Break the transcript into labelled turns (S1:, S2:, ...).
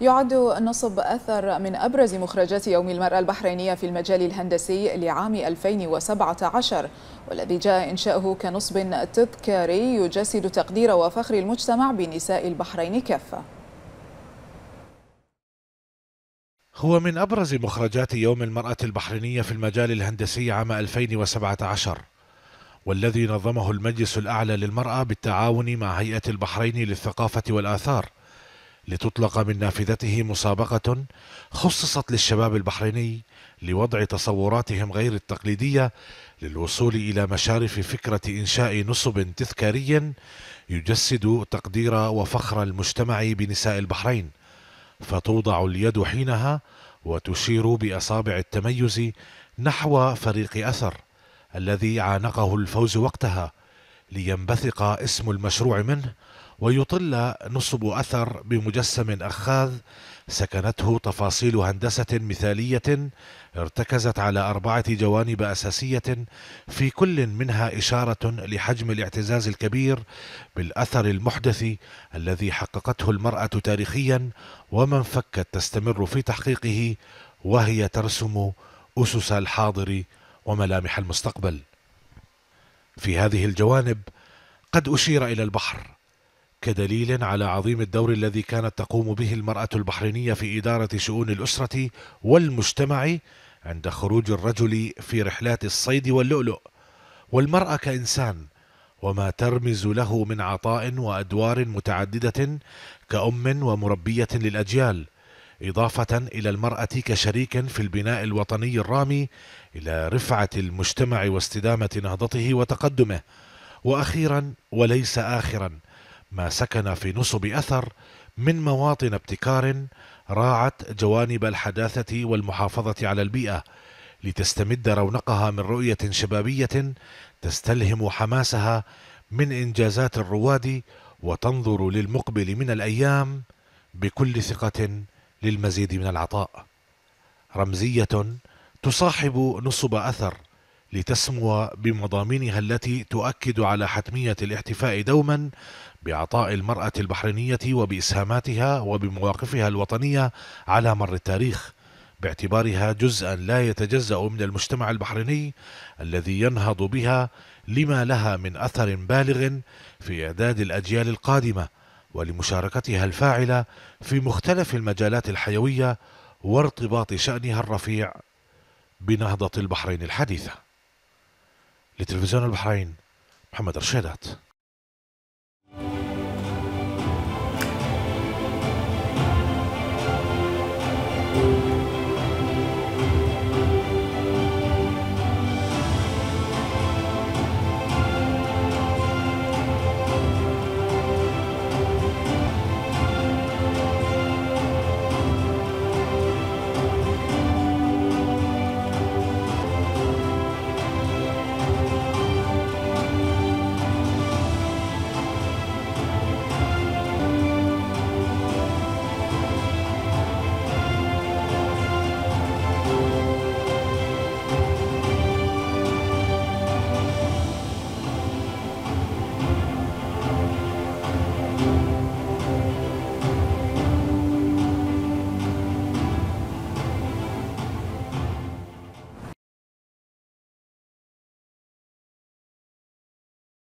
S1: يعد نصب أثر من أبرز مخرجات يوم المرأة البحرينية في المجال الهندسي لعام 2017 والذي جاء إنشاؤه كنصب تذكاري يجسد تقدير وفخر المجتمع بنساء البحرين كافة.
S2: هو من أبرز مخرجات يوم المرأة البحرينية في المجال الهندسي عام 2017 والذي نظمه المجلس الأعلى للمرأة بالتعاون مع هيئة البحرين للثقافة والآثار. لتطلق من نافذته مسابقة خصصت للشباب البحريني لوضع تصوراتهم غير التقليدية للوصول إلى مشارف فكرة إنشاء نصب تذكاري يجسد تقدير وفخر المجتمع بنساء البحرين فتوضع اليد حينها وتشير بأصابع التميز نحو فريق أثر الذي عانقه الفوز وقتها. لينبثق اسم المشروع منه ويطل نصب أثر بمجسم أخاذ سكنته تفاصيل هندسة مثالية ارتكزت على أربعة جوانب أساسية في كل منها إشارة لحجم الاعتزاز الكبير بالأثر المحدث الذي حققته المرأة تاريخيا ومن فكت تستمر في تحقيقه وهي ترسم أسس الحاضر وملامح المستقبل. في هذه الجوانب قد أشير إلى البحر كدليل على عظيم الدور الذي كانت تقوم به المرأة البحرينية في إدارة شؤون الأسرة والمجتمع عند خروج الرجل في رحلات الصيد واللؤلؤ. والمرأة كإنسان وما ترمز له من عطاء وأدوار متعددة كأم ومربية للأجيال إضافة إلى المرأة كشريك في البناء الوطني الرامي إلى رفعة المجتمع واستدامة نهضته وتقدمه. وأخيرا وليس آخرا ما سكن في نصب أثر من مواطن ابتكار راعت جوانب الحداثة والمحافظة على البيئة لتستمد رونقها من رؤية شبابية تستلهم حماسها من إنجازات الرواد وتنظر للمقبل من الأيام بكل ثقة للمزيد من العطاء. رمزية تصاحب نصب أثر لتسمو بمضامينها التي تؤكد على حتمية الاحتفاء دوما بعطاء المرأة البحرينية وبإسهاماتها وبمواقفها الوطنية على مر التاريخ باعتبارها جزءا لا يتجزأ من المجتمع البحريني الذي ينهض بها لما لها من أثر بالغ في إعداد الأجيال القادمة. ولمشاركتها الفاعلة في مختلف المجالات الحيوية وارتباط شأنها الرفيع بنهضة البحرين الحديثة. لتلفزيون البحرين محمد رشيدات